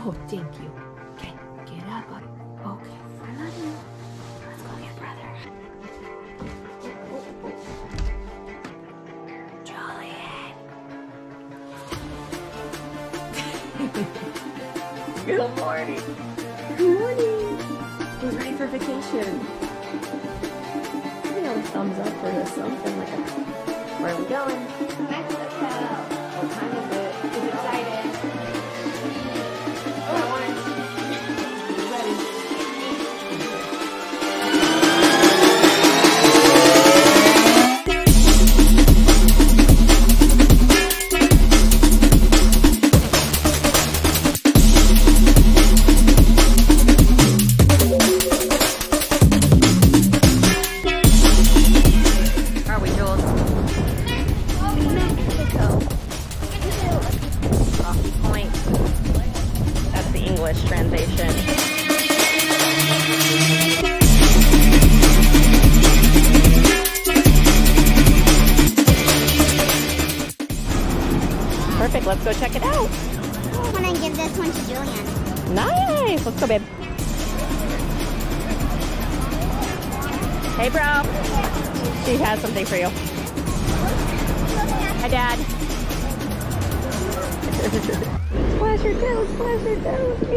Oh, thank you. Okay, get up. Okay, I love you. Let's go get brother. Julian. Good morning. Good morning. We're ready for vacation. Maybe a thumbs up for this something like a. Where are we going? English translation. Perfect. Let's go check it out. I want to give this one to Julian. Nice. Let's go, babe. Hey, bro. She has something for you. Hi, Dad. splash your toes, splash your toes.